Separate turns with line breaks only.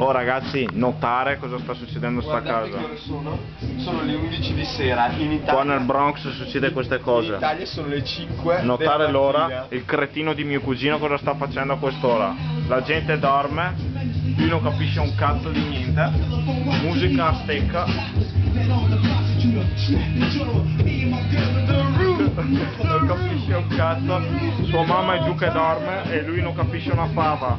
Oh ragazzi, notare cosa sta succedendo a sta casa.
che sono? Sono le 11 di sera. In Italia,
Qua nel Bronx succede queste cose. in.
Italia sono le 5.
Notare l'ora, il cretino di mio cugino cosa sta facendo a quest'ora. La gente dorme, lui non capisce un cazzo di niente, musica a stecca. Non capisce un cazzo, sua mamma è giù che dorme e lui non capisce una fava.